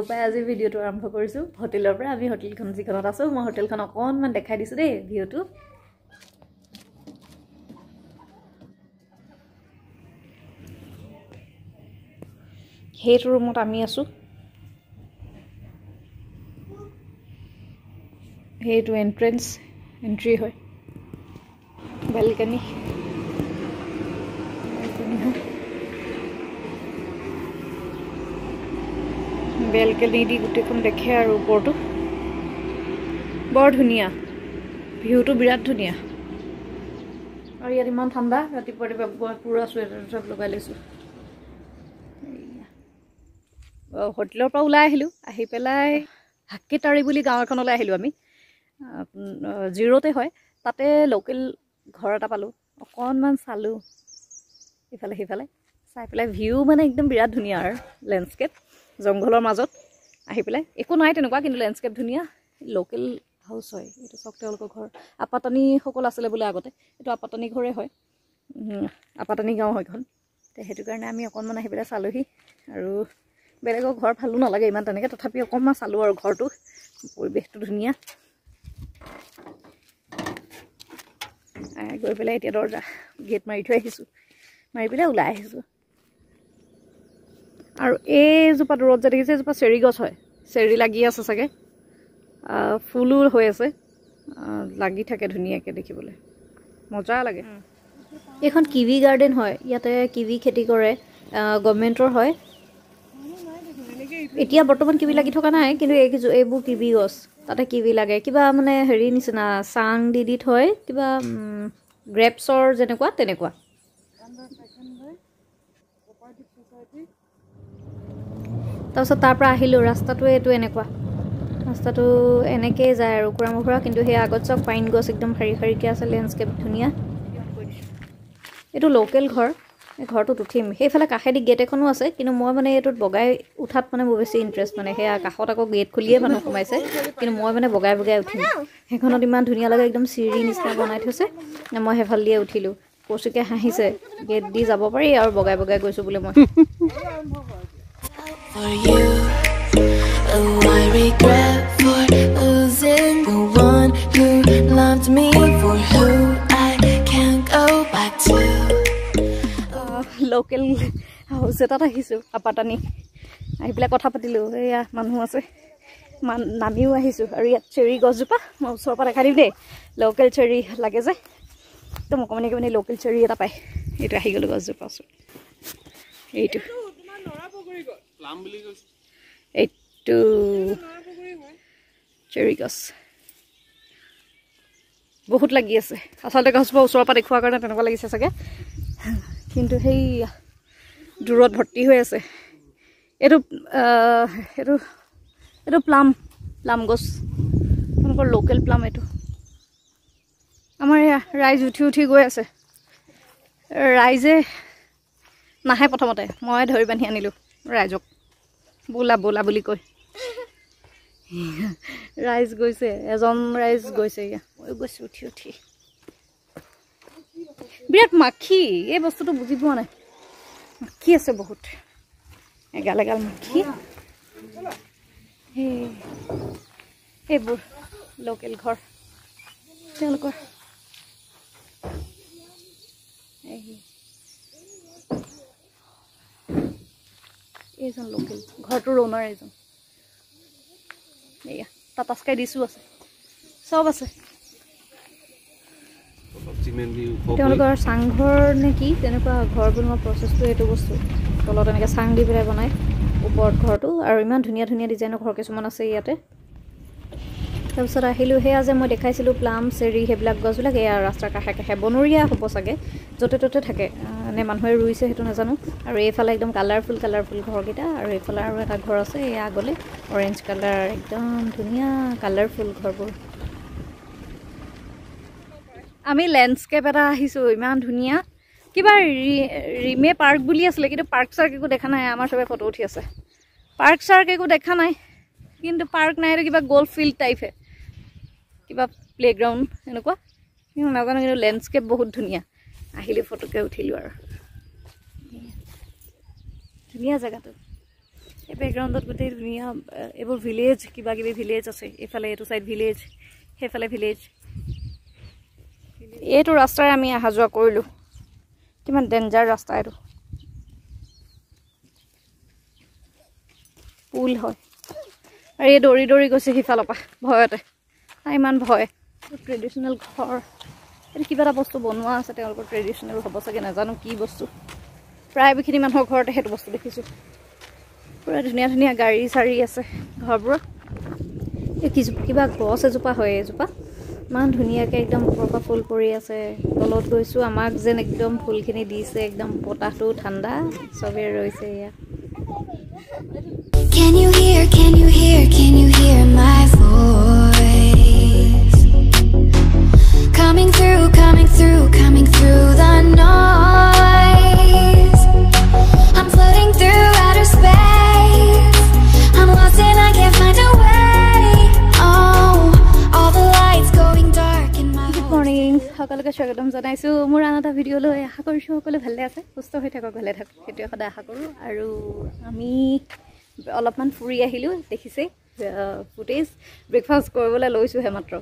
দূৰৰ পৰাই আজি ভিডিঅ'টো আৰম্ভ কৰিছোঁ। হোটেলৰ পৰা আমি হোটেলখন যিখনত আছোঁ মই হোটেলখন অকণমান দেখাই দিছোঁ দেই ভিউটো। সেইটো ৰুমত আমি আছোঁ। সেইটো এণ্ট্ৰেঞ্চ এণ্ট্ৰি হয়। বেলকানি। বেলকানি দি গোটেইখন দেখে আৰু ওপৰটো। বৰ ধুনীয়া। ভিউটো বিৰাট ধুনীয়া। আৰু ইয়াত ইমান ঠাণ্ডা ৰাতিপুৱা ৰাতিপুৱা পূৰা চুৱেটাৰ চব লগাই লৈছোঁ। হোটেলৰ পৰা ওলাই আহিলোঁ। আহি পেলাই হাকিতাৰী বুলি গাঁও এখনলৈ আহিলোঁ আমি। জিৰ'তে হয়। তাতে লোকেল ঘৰ এটা পালোঁ। অকণমান চালোঁ। ইফালে সিফালে। চাই পেলাই ভিউ মানে একদম বিৰাট ধুনীয়া আৰু লেণ্ডস্কেপ জংঘলৰ মাজত আহি পেলাই একো নাই তেনেকুৱা কিন্তু লেণ্ডস্কেপ ধুনীয়া লোকেল হাউচ হয়। এইটো চাওক তেওঁলোকৰ ঘৰ। আপাতানীসকল আছিলে বোলে আগতে এইটো আপাতানী ঘৰে হয়। আপাতানী গাঁও হয় এখন সেইটো কাৰণে আমি অকণমান আহি পেলাই চালোঁহি। আৰু বেলেগৰ ঘৰ ভালো নালাগে ইমান তেনেকৈ তথাপি অকণমান চালোঁ আৰু ঘৰটো। পৰিৱেশটো ধুনীয়া। গৈ পেলাই এতিয়া দৰ্জা গেট মাৰি থৈ আহিছোঁ। মাৰি পেলাই ওলাই আহিছোঁ। আৰু এইজোপা দূৰত যে দেখিছে এইজোপা চেৰি গছ হয়। চেৰি লাগি আছে চাগে। ফুলো হৈ আছে। লাগি থাকে ধুনীয়াকৈ দেখিবলৈ। মজা লাগে। এইখন কিৱি গাৰ্ডেন হয়। ইয়াতে কিৱি খেতি কৰে। গভমেণ্টৰ হয়। এতিয়া বৰ্তমান কিবি লাগি থকা নাই কিন্তু এই এইবোৰ কিবি গছ। তাতে কিবি লাগে। কিবা মানে হেৰি নিচিনা চাং দি দি থয়। কিবা গ্ৰেপছৰ যেনেকুৱা তেনেকুৱা। তাৰপিছত তাৰ পৰা আহিলোঁ ৰাস্তাটো এইটো এনেকুৱা। ৰাস্তাটো এনেকৈয়ে যায় আৰু কুকুৰা মুখুৰা কিন্তু সেই আগত চাওক পাইন গছ একদম শাৰী শাৰীকৈ আছে লেণ্ডস্কেপ ধুনীয়া। এইটো লোকেল ঘৰ এই ঘৰটোত উঠিম। সেইফালে কাষেদি গেট এখনো আছে কিন্তু মই মানে এইটোত বগাই উঠাত মানে মোৰ বেছি ইণ্টাৰেষ্ট মানে। সেয়া কাষত আকৌ গেট খুলিয়ে মানুহ সোমাইছে কিন্তু মই মানে বগাই বগাই উঠিম। সেইখনত ইমান ধুনীয়া লাগে একদম চিৰি নিচিনা বনাই থৈছে। মই সেইফাল দিয়ে উঠিলোঁ। কচুকে হাঁহিছে গেট দি যাব পাৰি আৰু বগাই বগাই গৈছোঁ বোলে মই। লোকেল হাউচ এটাত আহিছোঁ আপাটানি আহি পেলাই কথা পাতিলোঁ এয়া মানুহ আছে। মান নামিও আহিছোঁ আৰু ইয়াত চেৰি গছজোপা মই ওচৰৰ পৰা দেখাই দিম দেই। লোকেল চেৰি লাগে যে। একদম অকণমানি অকণমানি লোকেল চেৰি এটা পায়। এইটো আহি গ'লোঁ গছজোপা ওচৰত। এইটো। এইটো চেৰি গছ। বহুত লাগি আছে। আচলতে গছজোপা ওচৰৰ পৰা দেখুৱাৰ কাৰণে তেনেকুৱা লাগিছে চাগে। কিন্তু সেই দূৰত ভৰ্তি হৈ আছে। এইটো এইটো এইটো প্লাম প্লাম গছ। তেওঁলোকৰ লোকেল প্লাম এইটো। আমাৰ এয়া ৰাইজ উঠি উঠি গৈ আছে। ৰাইজে নাহে প্ৰথমতে। মই ধৰি বান্ধি আনিলোঁ ৰাইজক। বোলা বোলা বুলি কৈ ৰাইজ গৈছে এজন ৰাইজ গৈছে মই গৈছোঁ উঠি উঠি। বিৰাট মাখি এই বস্তুটো বুজি পোৱা নাই। মাখি আছে বহুত। এগাল এগাল মাখি। সেইবোৰ লোকেল ঘৰ। তেওঁলোকৰ। এইজন লোকেল ঘৰটোৰ অ'নাৰ এইজন এয়া টাটা স্কাই দিছোঁ আছে। চব আছে। তেওঁলোকৰ চাংঘৰ নে কি তেনেকুৱা ঘৰ বনোৱা প্ৰচেছটো এইটো বস্তু। তলত এনেকৈ চাং দি পেলাই বনায় ওপৰত ঘৰটো আৰু ইমান ধুনীয়া ধুনীয়া ডিজাইনৰ ঘৰ কিছুমান আছে ইয়াতে। তাৰপিছত আহিলোঁ সেয়া যে মই দেখাইছিলোঁ প্লাম চেৰি সেইবিলাক গছবিলাক এয়া ৰাস্তাৰ কাষে কাষে বনৰীয়া হ'ব চাগে য'তে ত'তে থাকে। নে মানুহে ৰুইছে সেইটো নাজানো। আৰু এইফালে একদম কালাৰফুল কালাৰফুল ঘৰকেইটা। আৰু এইফালে আৰু এটা ঘৰ আছে এয়া আগলৈ। অৰেঞ্জ কালাৰ একদম ধুনীয়া কালাৰফুল ঘৰবোৰ। আমি লেণ্ডস্কেপ এটা আহিছোঁ ইমান ধুনীয়া। কিবা ৰিমে পাৰ্ক বুলি আছিলে কিন্তু পাৰ্ক চাৰ্ক একো দেখা নাই আমাৰ চবে ফটো উঠি আছে। পাৰ্ক চাৰ্ক একো দেখা নাই কিন্তু পাৰ্ক নাই এইটো কিবা গল্ফ ফিল্ড টাইপহে কিবা প্লে'গ্ৰাউণ্ড এনেকুৱা। নাজানো কিন্তু লেণ্ডস্কেপ বহুত ধুনীয়া। আহিলোঁ ফটোকে উঠিলোঁ আৰু। ধুনীয়া জেগাটো। এই বেকগ্ৰাউণ্ডত গোটেই ধুনীয়া এইবোৰ ভিলেজ কিবা কিবি ভিলেজ আছে। এইফালে এইটো চাইড ভিলেজ সেইফালে ভিলেজ এইটো ৰাস্তাৰে আমি অহা যোৱা কৰিলোঁ। কিমান ডেঞ্জাৰ ৰাস্তা এইটো। পুল হয়। আৰু এই দৌৰি দৌৰি গৈছে সিফালৰ পৰা ভয়তে। ইমান ভয়। ট্ৰেডিশ্যনেল ঘৰ। এইটো কিবা এটা বস্তু বনোৱা আছে তেওঁলোকৰ ট্ৰেডিশ্যনেল হ'ব চাগে নাজানো কি বস্তু। প্ৰায়খিনি মানুহৰ ঘৰতে সেইটো বস্তু দেখিছোঁ। পূৰা ধুনীয়া ধুনীয়া গাড়ী চাড়ী আছে ঘৰবোৰত। এই কিবা গছ এজোপা হয় এজোপা। ইমান ধুনীয়াকৈ একদম ওপৰৰ পৰা ফুল পৰি আছে। তলত গৈছোঁ আমাক যেন একদম ফুলখিনি দিছে একদম বতাহটো ঠাণ্ডা চবেই ৰৈছে ইয়াত Can you hear, can you hear, can you hear my voice? Coming through, coming সকলোকে স্বাগতম জনাইছোঁ। মোৰ আন এটা ভিডিঅ'লৈ আশা কৰিছোঁ সকলো ভালে আছে সুস্থ হৈ থাকক ভালে থাকক। সেইটোৱে সদায় আশা কৰোঁ। আৰু আমি অলপমান ফুৰি আহিলোঁ দেখিছেই ফুটেজ ব্ৰেকফাষ্ট কৰিবলৈ লৈছোঁহে মাত্ৰ।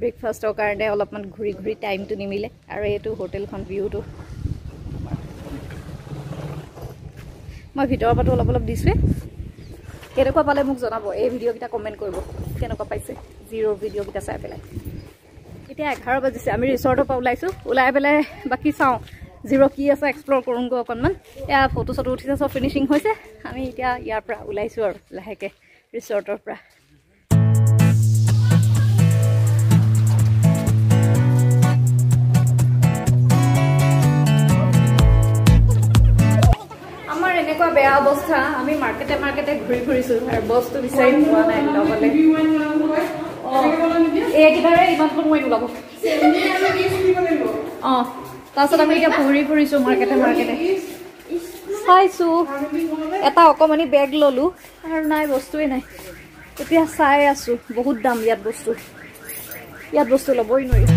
ব্ৰেকফাষ্টৰ কাৰণে অলপমান ঘূৰি ঘূৰি টাইমটো নিমিলে। আৰু এইটো হোটেলখন ভিউটো মই ভিতৰৰ পৰাটো অলপ অলপ দিছোঁৱে। কেনেকুৱা পালে মোক জনাব? এই ভিডিঅ'কেইটা কমেণ্ট কৰিব। কেনেকুৱা পাইছে? জিৰ' ভিডিঅ'কেইটা চাই পেলাই। এতিয়া এঘাৰ বাজিছে আমি ৰিচৰ্টৰ পৰা ওলাইছোঁ। ওলাই পেলাই বাকী চাওঁ জিৰ' কি আছে এক্সপ্ল'ৰ কৰোঁগৈ অকণমান। এয়া ফটো চটো উঠিছে চব ফিনিচিং হৈছে। আমি এতিয়া ইয়াৰ পৰা ওলাইছোঁ আৰু লাহেকৈ ৰিচৰ্টৰ পৰা। আমাৰ এনেকুৱা বেয়া অৱস্থা আমি মাৰ্কেটে মাৰ্কেটে ঘূৰি ফুৰিছোঁ আৰু বস্তু বিচাৰি পোৱা নাই ল'বলৈ এইকেইটাৰে ইমানখন মই ওলাব। অঁ তাৰপিছত আমি এতিয়া ঘূৰি ফুৰিছোঁ মাৰ্কেটে মাৰ্কেটে চাইছোঁ। এটা অকণমানি বেগ ল'লোঁ আৰু নাই বস্তুৱেই নাই। এতিয়া চাই আছোঁ বহুত দাম ইয়াত বস্তু। ইয়াত বস্তু ল'বই নোৱাৰি।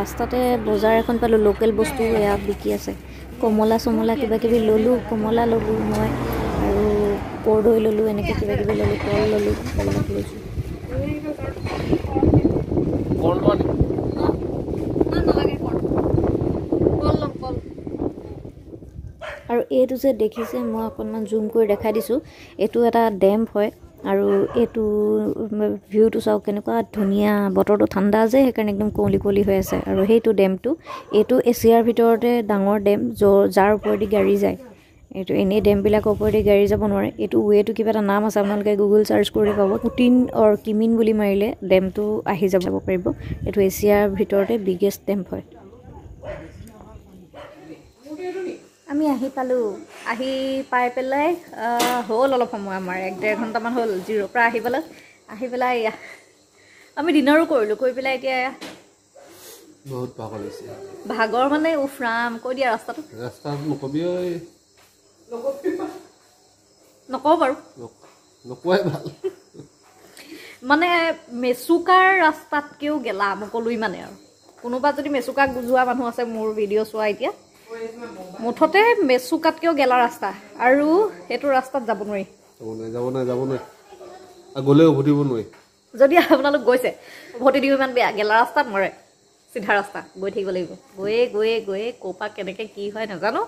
ৰাস্তাতে বজাৰ এখন পালোঁ লোকেল বস্তু এয়া বিকি আছে। কমলা চমলা কিবা কিবি ল'লোঁ কমলা ল'লোঁ মই আৰু কৰ্দৈ ল'লোঁ এনেকৈ কিবা কিবি ল'লোঁ কল ল'লোঁ এইবিলাক লৈছোঁ। আৰু এইটো যে দেখিছে মই অকণমান জুম কৰি দেখাই দিছোঁ এইটো এটা ডেম্প হয়। আৰু এইটো ভিউটো চাওক কেনেকুৱা ধুনীয়া বতৰটো ঠাণ্ডা যে সেইকাৰণে একদম কুঁৱলী কুঁৱলী হৈ আছে। আৰু সেইটো ডেমটো এইটো এছিয়াৰ ভিতৰতে ডাঙৰ ডেম য যাৰ ওপৰেদি গাড়ী যায়। এইটো এনেই ডেমবিলাকৰ ওপৰেদি গাড়ী যাব নোৱাৰে। এইটো ৱেটো কিবা এটা নাম আছে আপোনালোকে গুগল চাৰ্চ কৰি পাব। পুটিন অৰ কিমিন বুলি মাৰিলে ডেমটো আহি যাব পাৰিব। এইটো এছিয়াৰ ভিতৰতে বিগেষ্ট ডেম্প হয়। আমি আহি পালোঁ। আহি পাই পেলাই হ'ল অলপ সময় আমাৰ এক ডেৰ ঘণ্টামান হ'ল জিৰ'ৰ পৰা আহি পেলাই আহি পেলাই আমি ডিনাৰো কৰিলোঁ কৰি পেলাই এতিয়া বহুত ভাগৰ হৈছে। ভাগৰ মানে উফৰাম কৈ দিয়া ৰাস্তাটো। ৰাস্তাত নকবি ঐ। নকওঁ বাৰু। নক- নোকোৱাই ভাল। মানে মেচুকাৰ ৰাস্তাতকৈও গেলা মই ক'লোৱেই মানে আৰু। কোনোবা যদি মেচুকা যোৱা মানুহ আছে মোৰ ভিডিঅ' চোৱা এতিয়া। মুঠতে মেচুকাতকৈও গেলা ৰাস্তা? আৰু সেইটো ৰাস্তাত যাব নোৱাৰি। যাব নোৱাৰি যাব আৰু গ'লেও উভতিব নোৱাৰি। যদি আপোনালোক গৈছে উভতি দিও ইমান বেয়া। গেলা ৰাস্তাত মৰে। চিধা ৰাস্তা। গৈ থাকিব লাগিব। গৈয়ে গৈয়ে গৈয়ে ক'ৰ পৰা কেনেকৈ কি হয় নাজানো।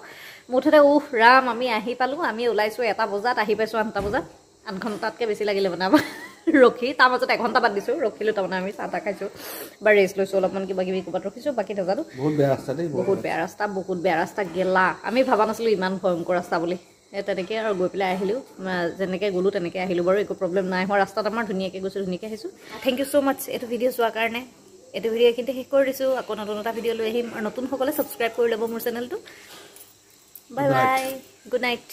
মুঠতে উহ ৰাম আমি আহি পালোঁ। আমি ওলাইছোঁ এটা বজাত আহি পাইছোঁ আঠটা বজাত। আঠ ঘণ্টাতকৈ বেছি লাগিলে মানে ৰখি তাৰ মাজত এঘণ্টা বাদ দিছোঁ ৰখিলোঁ তাৰমানে আমি চাহ তাহ খাইছোঁ। বা ৰেষ্ট লৈছোঁ অলপমান কিবা কিবি ক'ৰবাত ৰখিছোঁ বাকী নাজানো। বহুত বেয়া ৰাস্তা দেই বহুত বেয়া ৰাস্তা বহুত বেয়া ৰাস্তা গেলা। আমি ভবা নাছিলোঁ ইমান ভয়ংকৰ ৰাস্তা বুলি। এই তেনেকৈ আৰু গৈ পেলাই আহিলোঁ। আহ, যেনেকৈ গ'লোঁ তেনেকৈ আহিলোঁ বাৰু একো প্ৰব্লেম নাই হোৱা। ৰাস্তাত আমাৰ ধুনীয়াকৈ গৈছোঁ ধুনীয়াকৈ আহিছোঁ। থেংক ইউ ছ' মাছ এইটো ভিডিঅ' চোৱাৰ কাৰণে। এইটো ভিডিঅ' এইখিনিতে শেষ কৰি দিছোঁ। আকৌ নতুন এটা ভিডিঅ' লৈ আহিম। আৰু নতুনসকলে ছাবস্ক্ৰাইব কৰি ল'ব মোৰ চেনেলটো বাই বাই গুড নাইট